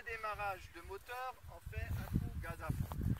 redémarrage de moteur en fait un coup gaz à fond.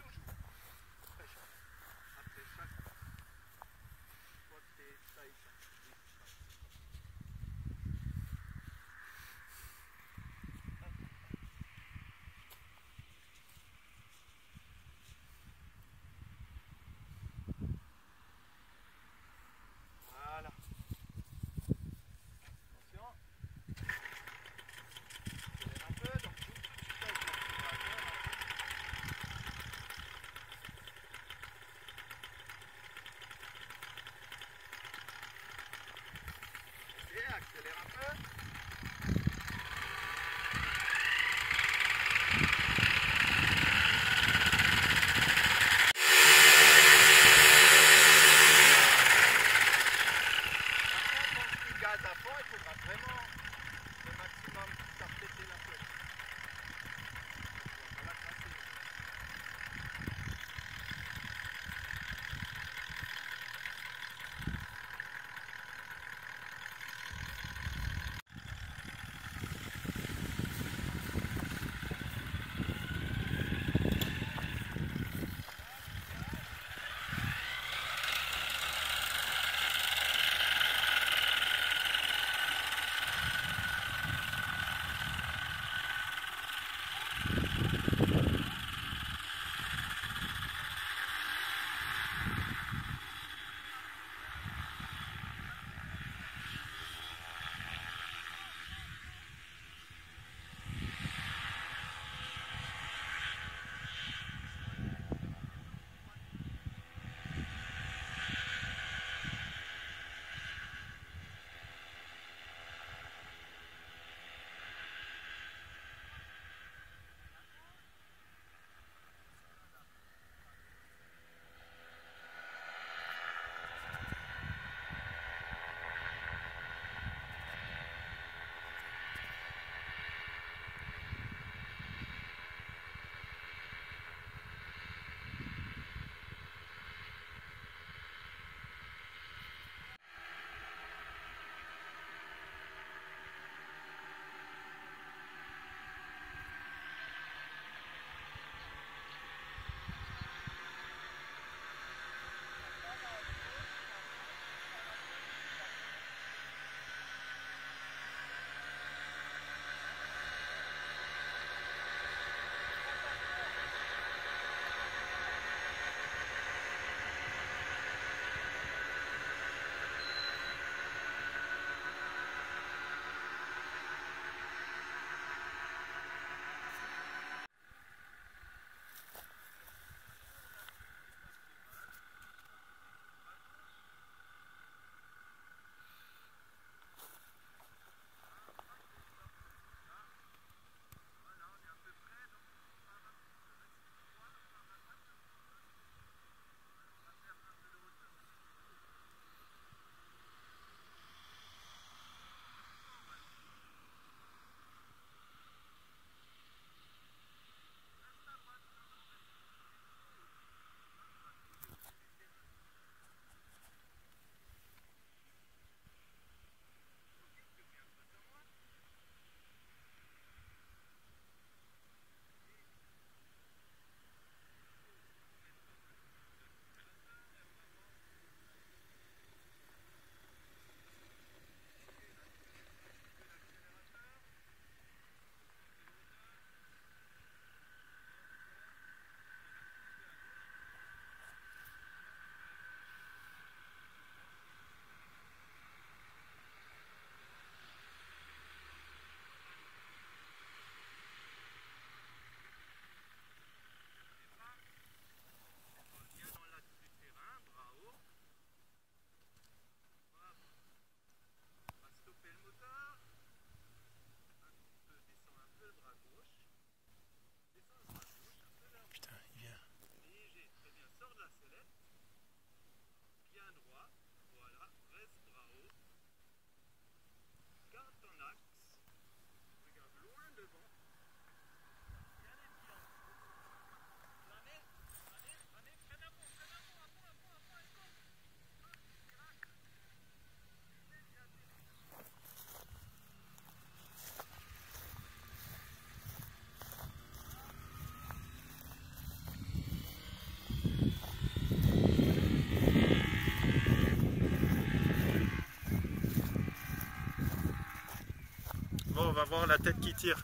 La tête qui tire.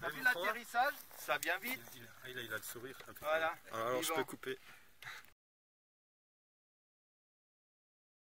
T'as vu l'atterrissage? Ça vient vite? Il, il- il a le sourire. un peu. Voilà. Alors Il je peux couper.